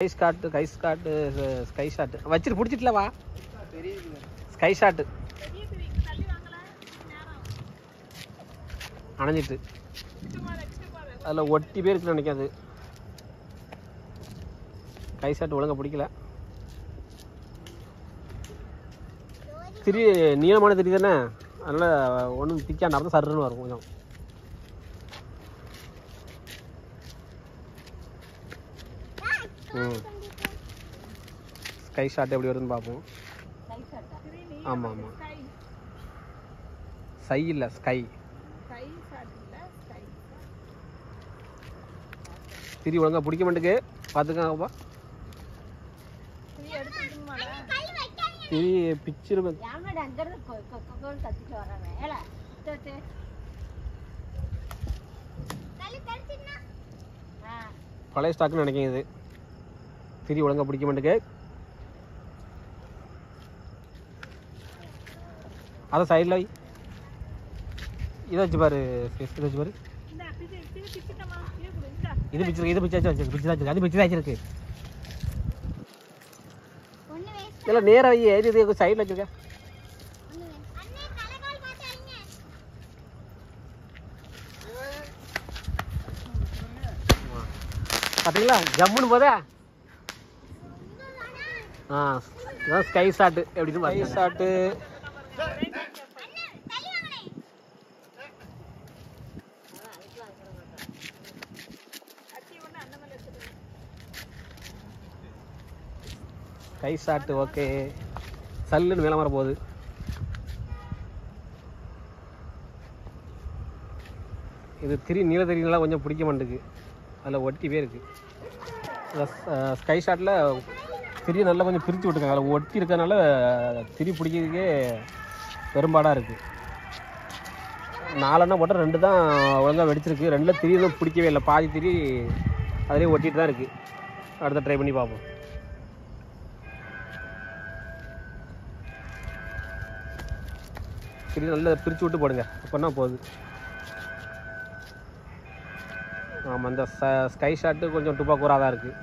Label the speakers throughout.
Speaker 1: Sky shot கை Scott sky shot வச்சுட்டு பிடிச்சிட்டுல வா. ஸ்கை ஷாட்டு அணைஞ்சிட்டு. அதில் ஒட்டி பேர் இருக்குன்னு நினைக்காது. கை ஷாட் ஒழுங்கா பிடிக்கல. திரி நீளமான திரி தானே? அதனால் ஒன்றும் பிக்கா நடந்து சருன்னு வரும் கொஞ்சம் ம் ஸ்கை ஷாட் எப்படி வருதுன்னு பார்ப்போம். ஆமாம். ஆமாம் சை இல்லை ஸ்கை திரி ஒழுங்கா பிடிக்க மாட்டேங்கு பார்த்துக்காங்கப்பா திரி.
Speaker 2: ஆ,
Speaker 1: பழைய ஸ்டாக்னு நினைக்கிறேன் இது. திரி ஒழுங்கா பிடிக்க மாட்டேங்கு அதை சைடில் வை. இதை வச்சு பாரு இதை வச்சு பாரு. இது பிச்சு இது பிச்சு வச்சு பிச்சு தான் அது பிச்சு தான் வச்சிருக்கு. இல்லை நேராக வை இது இது சைடில் வச்சிருக்க. பார்த்தீங்களா ஜம்முன்னு போதே? ஆ இதான் ஸ்கை ஷாட்டு எப்படின்னு sky shot sky shot okay சல்லுன்னு மேலே வர போகுது. இது திரி நீல திரிலாம் கொஞ்சம் பிடிக்க மாட்டேங்குது. அதில் ஒட்டி போயிருக்கு ஸ்கை ஷாட்டில் திரியை நல்லா கொஞ்சம் பிரித்து விட்டுருக்காங்க அதில் ஒட்டி இருக்கறனால திரி பிடிக்கிறதுக்கே பெரும்பாடாக இருக்குது நாலெண்ணா போட்டால் ரெண்டு தான் ஒழுங்காக வெடிச்சிருக்கு. ரெண்டில் திரி தான் பிடிக்கவே இல்லை. பாதி திரி அதிலே ஒட்டிட்டு தான் இருக்குது அடுத்த ட்ரை பண்ணி பார்ப்போம். திரி நல்லா பிரித்து விட்டு போடுங்க. அப்போனா போகுது? ஆமாம் இந்த ச ஸ்கை ஷாட்டு கொஞ்சம் துப்பாக்கூறாக தான் இருக்குது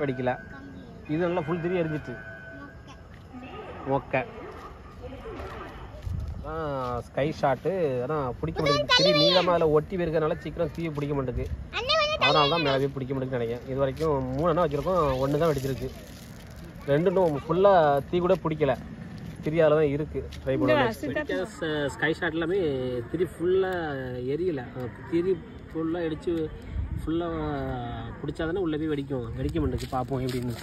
Speaker 1: வெடிக்கல இது நல்லா ஃபுல் திரி எரிஞ்சிட்டு மொக்கை. ஸ்கை ஷாட்டு ஆனால் பிடிக்க மாட்டேங்குது. திரி நீளமாக அதில் ஒட்டி போயிருக்கனால சீக்கிரம் தீயை பிடிக்க மாட்டேங்குது. அதனால தான் மேலே பிடிக்க மாட்டேங்குது நினைக்கிறேன். இது வரைக்கும் மூணு எண்ணம் வச்சுருக்கோம். ஒன்று தான் வெடிச்சிருக்கு. ரெண்டு இன்னும் ஃபுல்லாக தீ கூட பிடிக்கல. திரியால தான் இருக்குது ட்ரை பண்ண ஸ்கை ஷாட் எல்லாமே திரி ஃபுல்லாக எரியல. திரி ஃபுல்லாக அடித்து ஃபுல்லாக பிடிச்சா தானே உள்ளே போய் வெடிக்கும். வெடிக்க மாட்டேங்குது. பார்ப்போம் எப்படின்னு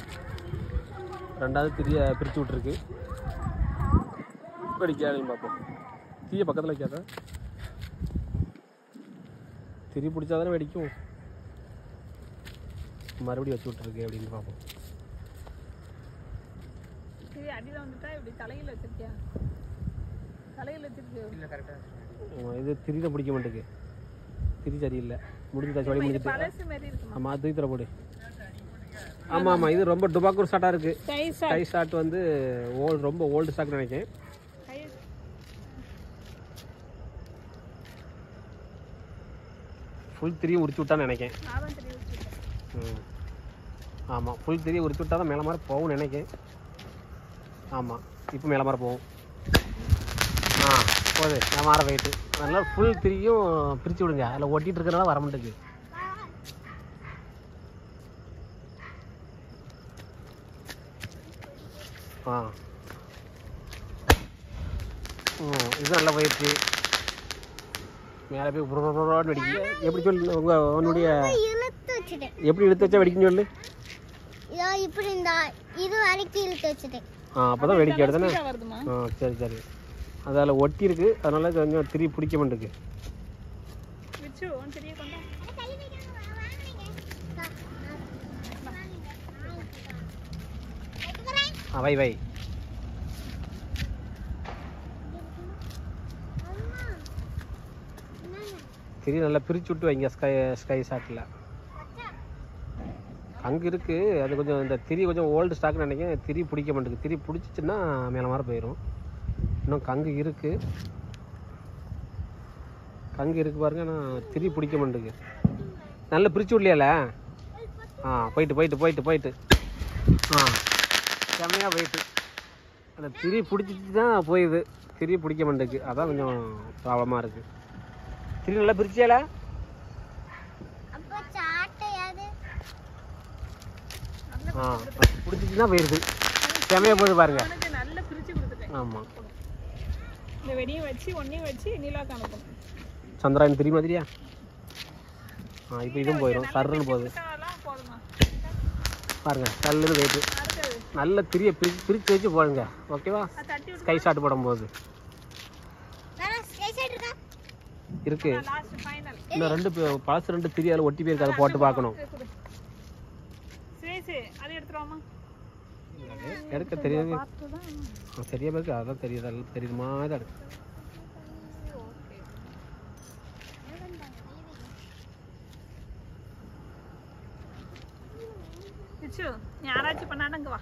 Speaker 1: ரெண்டாவது திரியை பிரித்து விட்ருக்கு வெடிக்காதுன்னு பார்ப்போம். தீயை பக்கத்தில் வைக்காத. திரி பிடிச்சா தானே வெடிக்கும். மறுபடியும் வச்சு விட்ருக்கு அப்படின்னு பார்ப்போம். இது திரியில பிடிக்க மாட்டேங்குது. திரி சரியில்லை. முடிஞ்சுட்டாச்சு வழி முடிஞ்சுட்டு ஆமாம் தூக்கி தர போடு. ஆமாம் ஆமாம் இது ரொம்ப டுபாக்கூர் ஸ்டார்ட்டாக இருக்குது
Speaker 3: கை
Speaker 1: ஷாட் வந்து ஓல்டு ரொம்ப ஓல்டு ஸ்டாக் நினைக்கிறேன். ஃபுல் திரியும் உரிச்சு விட்டான்னு நினைக்கிறேன்.
Speaker 3: தெரிய வச்சிருக்கேன்
Speaker 1: ம். ஆமாம் ஃபுல் திரியை உரிச்சு விட்டா தான் மேலே மாதிரி போகும்னு நினைக்கிறேன். ஆமாம் இப்போ மேலே மாதிரி போகும். ஆ. போகுது. மேலே மாற போயிட்டு. அதனால ஃபுல் திரியும் பிரித்து விடுங்க. அதில் ஒட்டிட்டு இருக்கறனால வர மாட்டேங்குது. ஆ. ம் இது நல்லா போயிடுச்சு. மேலே போய் புரோன்னு வெடிக்க எப்படி சொல்லு உங்கள் உன்னுடைய எப்படி இழுத்து வச்சா வெடிக்குன்னு சொல்லு.
Speaker 4: இப்படி இந்த இது வரைக்கும் இழுத்து வச்சுட்டேன்.
Speaker 1: ஆ அப்போ தான் வெடிக்க தானே
Speaker 3: ஸ்பீடா வருதுமா
Speaker 1: ஆ சரி சரி. அதில் ஒட்டி இருக்கு அதனால கொஞ்சம் திரி பிடிக்க மாட்டேங்குது.
Speaker 3: விச்சு உன் தெரிய கொண்டா
Speaker 1: ஆ வை வை. திரி நல்லா பிரிச்சு விட்டு வைங்க ஸ்கை ஸ்கை ஷாட்டில் அங்கே இருக்குது அது கொஞ்சம் இந்த திரி கொஞ்சம் ஓல்டு ஸ்டாக்னு நினைக்கிறேன். திரி பிடிக்க மாட்டேங்குது. திரி பிடிச்சிச்சின்னா மேலே மாதிரி போயிடும் இன்னும் கங்கு இருக்குது கங்கு இருக்கு பாருங்க ஆனால் திரி பிடிக்க மாட்டேங்குது நல்லா பிரிச்சு விடலையால? ஆ போயிட்டு போயிட்டு போயிட்டு போயிட்டு. ஆ செம்மையாக போயிட்டு. அந்த திரி பிடிச்சிட்டு தான் போயிடுது திரி பிடிக்க மாட்டேங்குது. அதான் கொஞ்சம் ப்ராப்ளமாக இருக்குது திரி நல்லா பிரிச்சியால?
Speaker 4: அப்போ சாட்டையாது
Speaker 1: ஆ பிடிச்சிட்டு தான் போயிடுது செம்மையாக போகுது பாருங்க.
Speaker 3: அவனுக்கு நல்லா பிரிச்சு கொடுத்துட்டேன்.
Speaker 1: ஆமாம்
Speaker 3: இந்த வெடியும் வச்சு ஒன்னையும் வச்சு நிலாக்கு அனுப்பணும்.
Speaker 1: சந்திராயன் திரி மாதிரியா? ஆ இப்போ இதுவும் போயிடும் சர்ன்னு போகுது. பாருங்க சல்லுன்னு போயிட்டு
Speaker 3: அடுத்தது.
Speaker 1: நல்ல திரியை பிரி பிரித்து வச்சு போடுங்க. ஓகேவா?
Speaker 3: அது தட்டி விட்டு
Speaker 1: ஸ்கை ஷாட் போடும்போது.
Speaker 4: இருக்கா?
Speaker 1: இருக்கு.
Speaker 3: லாஸ்ட் ஃபைனல்
Speaker 1: இன்னும் ரெண்டு பழசு ரெண்டு திரி அதில் ஒட்டி போயிருக்கு அதை போட்டு பார்க்கணும். எடுக்க தெரியாது. ஆ, சரியா பேருக்கு அதான் தெரியுது. தெரியுது மாதிரி தான் இருக்கு.
Speaker 3: பிச்சு நீ ஆராய்ச்சி பண்ணாடங்க வா.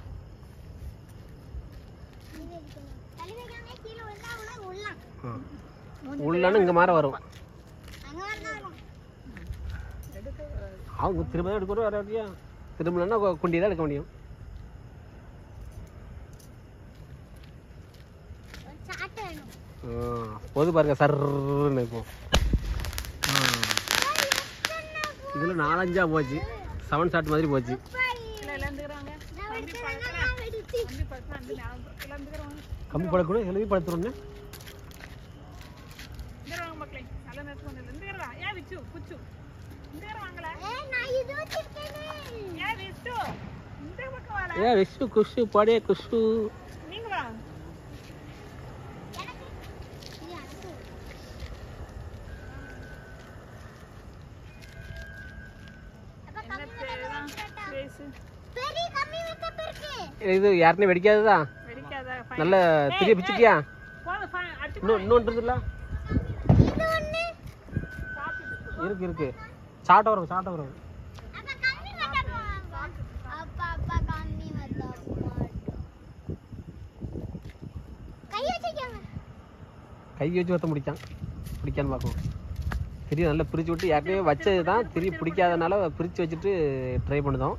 Speaker 4: தள்ளி வைக்காம கீழே விழுந்தா உள்ள உள்ளாம்
Speaker 1: ஆ உள்ளான்னு இங்கே மாற வரும். அவங்க திரும்ப தான் எடுக்கணும் வர வரையா திரும்பலன்னா குண்டி தான் எடுக்க முடியும்
Speaker 4: ஒரு சாட்டை வேணும்
Speaker 1: ஆ, போது பாருங்க சர்ன்னு இப்போ. இதில் நாலஞ்சா போச்சு. செவன் ஷாட் மாதிரி போச்சு.
Speaker 3: கம்மி பழக்கணும் எழுதி பழக்கம் ஏ பழக்கம் குஷு ஞாபகம் குஷு
Speaker 1: கம்மி பழக்கணும் எழுதி படுத்துருன்னு
Speaker 3: இந்துக்கிறாங்க மக்களே நல்ல நேரத்துக்கு வந்து இந்துக்கிறா ஏன் விச்சு குச்சு இந்துக்கிற வாங்கல
Speaker 4: ஏய் நான் இது வச்சிருக்கேனே
Speaker 3: ஏன் விச்சு இந்த பக்கம் வாடா
Speaker 1: ஏ விஷு குஷு படே குஷு
Speaker 3: நீங்க வா
Speaker 4: எனக்கு இது எனக்கு அப்ப கம்மி
Speaker 3: என்னத்தான் சுரேஷ்
Speaker 4: பெரிய கம்மி வைக்க இருக்கு
Speaker 1: இது யாருனே வெடிக்காததா?
Speaker 3: வெடிக்காத?
Speaker 1: நல்ல திரிய இன்னும் இன்னொன்று இருக்குல்ல
Speaker 4: இது ஒண்ணு
Speaker 3: சாப்பிட்டு
Speaker 1: இருக்கு இருக்கு சாட்டை வரும் சாட்டை வரும்
Speaker 4: கை வச்சுக்கோங்க.
Speaker 1: கை வச்சு ஒருத்தன் பிடிச்சான் பிடிக்கான்னு பார்க்கணும். திரி நல்லா பிரித்து விட்டு யார்கிட்டயே வச்சது தான் திரி பிடிக்காதனால பிரித்து வச்சுட்டு ட்ரை பண்ணுதோம்.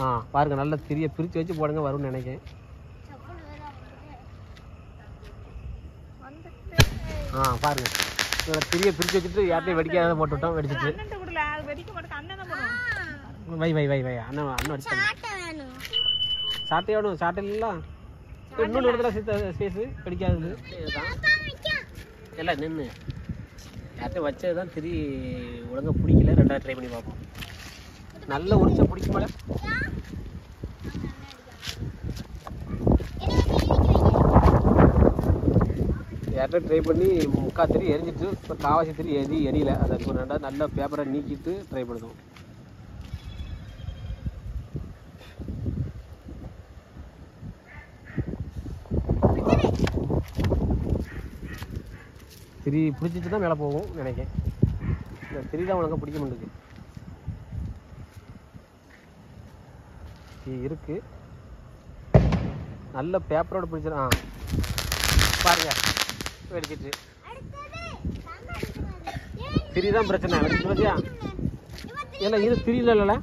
Speaker 1: ஆ பாருங்க நல்லா திரியை பிரித்து வச்சு போடுங்க வரும்னு நினைக்கிறேன். ஆ பாருங்க. நல்லா திரியை பிரித்து வச்சுட்டு யார்கிட்டயும் வெடிக்காத போட்டு விட்டோம் வெடிச்சிட்டு. வை வை வை வை அண்ணன் அண்ணன் அடிச்சாங்க
Speaker 4: சாட்டை
Speaker 1: சாட்டை இல்லைல்ல இன்னொன்று இடத்துல ஸ்பேஸு பிடிக்காதது இல்லை நின்று யார்கிட்ட வச்சது தான் திரி ஒழுங்கா பிடிக்கல. ரெண்டாவது ட்ரை பண்ணி பார்ப்போம். நல்ல உரிச்சா பிடிக்குமால யார்கிட்ட ட்ரை பண்ணி முக்கா திரி எரிஞ்சிட்டு இப்போ காவாசி திரி எரி எரியல. அதை இப்போ ரெண்டாவது நல்ல பேப்பரை நீக்கிட்டு ட்ரை பண்ணுவோம். திரி பிடிச்சிட்டு தான் மேலே போகும் நினைக்கிறேன். இந்த திரி தான் உனக்கு பிடிக்க மாட்டேங்குது இருக்கு நல்ல பேப்பரோட பிடிச்சிடும் ஆ. பாருங்க. வெடிச்சிட்டு திரி தான் பிரச்சனை வெடிச்சு பார்த்தியா ஏன்னா இது திரி இல்லைல்ல?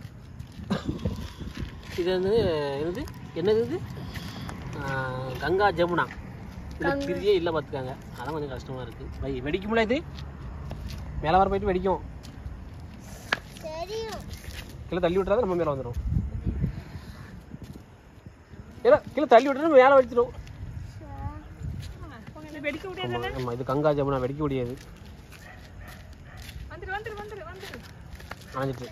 Speaker 1: இது வந்து என்னது? என்னது இது? கங்கா ஜமுனா. இது திரியே இல்லை பார்த்துக்காங்க அதான் கொஞ்சம் கஷ்டமாக இருக்குது வை வெடிக்கும்ல இது? மேலே வர போயிட்டு வெடிக்கும். கீழே தள்ளி விட்டுறா நம்ம மேலே வந்துடும் ஏன்னா கீழே தள்ளி விட்டுறது மேலே
Speaker 3: வெடிக்க முடியாது
Speaker 1: ஆமாம் ஆமாம் இது கங்கா ஜமுனா வெடிக்க முடியாது.
Speaker 3: வந்துரு வந்துரு வந்துரு வந்துரு
Speaker 1: அணைஞ்சிட்டு.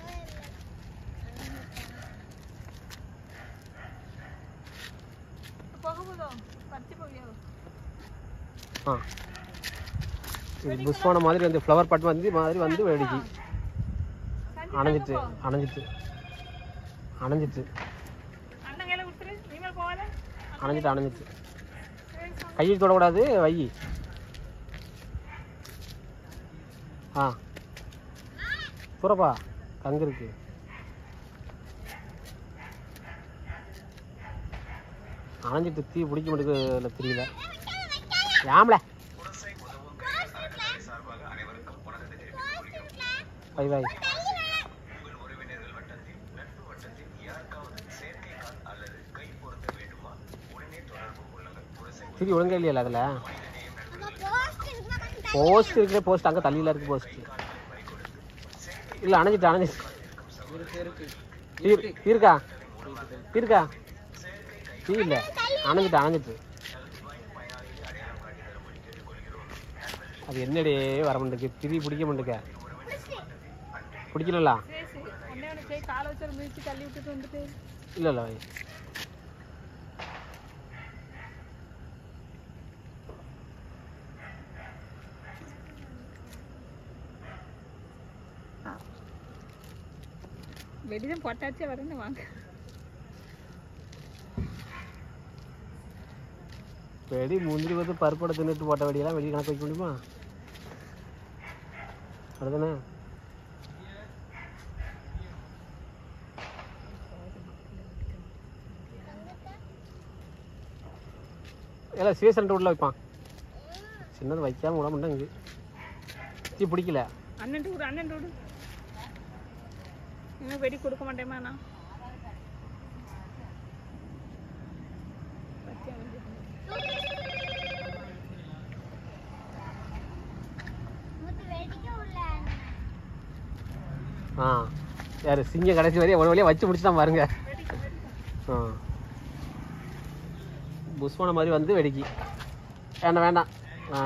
Speaker 1: ஆ. இது புஷ்வான மாதிரி வந்து ஃப்ளவர் பட் வந்து மாதிரி வந்து வெடிக்கு. அணைஞ்சிட்டு அணைஞ்சிட்டு. அணைஞ்சிட்டு
Speaker 3: அண்ணன் கையில கொடுத்துரு நீ மேல போகாத
Speaker 1: அணைஞ்சிட்டு அணைஞ்சிட்டு. கையை தொடக்கூடாது வை. ஆ. புறப்பா கங்கு இருக்கு. அணைஞ்சிட்டு தீ பிடிக்க மாட்டேங்குது தெரியல. ஆம்பளை வை வை. திரி ஒழுங்கா இல்லையா அதில்?
Speaker 4: போஸ்ட்
Speaker 1: இருக்கிற போஸ்ட் அங்கே தள்ளியில் இருக்கு போஸ்ட் இல்லை அணைஞ்சிட்டு அணைஞ்சிட்டு. தீர்க்கா? தீர்க்கா? தீ இல்லை. அணைஞ்சிட்டு அணைஞ்சிட்டு. அது என்னடே வர மாட்டேங்குது? திரி பிடிக்க மாட்டேங்க பிடிக்கல.
Speaker 3: சரி சரி ஒன்னே ஒன்று போய் காலை வச்சு ஒரு மிதிச்சு தள்ளி விட்டுட்டு வந்துட்டு
Speaker 1: இல்லை இல்லை வை
Speaker 3: வெடிதான் பொட்டாச்சே வரேன்னு வாங்க.
Speaker 1: வெடி முந்திரி வந்து பருப்போட தின்னுட்டு போட்ட வெடியெல்லாம் வெடி கணக்கு வைக்க முடியுமா? அதுதானே? எல்லாம் சீசன் உள்ள வைப்பான். சின்னது வைக்காம விட மாட்டேங்குது. தீ பிடிக்கல.
Speaker 3: அண்ணன் விடு அண்ணன் விடு இன்னும் வெடி கொடுக்க மாட்டேமா நான்.
Speaker 1: ஆ யார் சிங்கம் கடைசி வரையும் ஒரு வழியாக வச்சு முடிச்சுட்டான் பாருங்க. ஆ. புஷ்வான மாதிரி வந்து வெடிக்கி. வேண்டாம் வேண்டாம். ஆ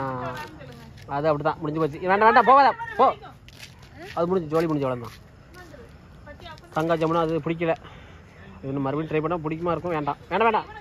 Speaker 1: அது அப்படி தான் முடிஞ்சு போச்சு. வேண்டாம் வேண்டாம் போகாத போ. அது முடிஞ்சு ஜோலி முடிஞ்ச அவ்வளோ தான் தங்கா ஜமுனா அது பிடிக்கல. இது மறுபடியும் ட்ரை பண்ணால் பிடிக்குமா இருக்கும்? வேண்டாம். வேண்டாம் வேண்டாம்.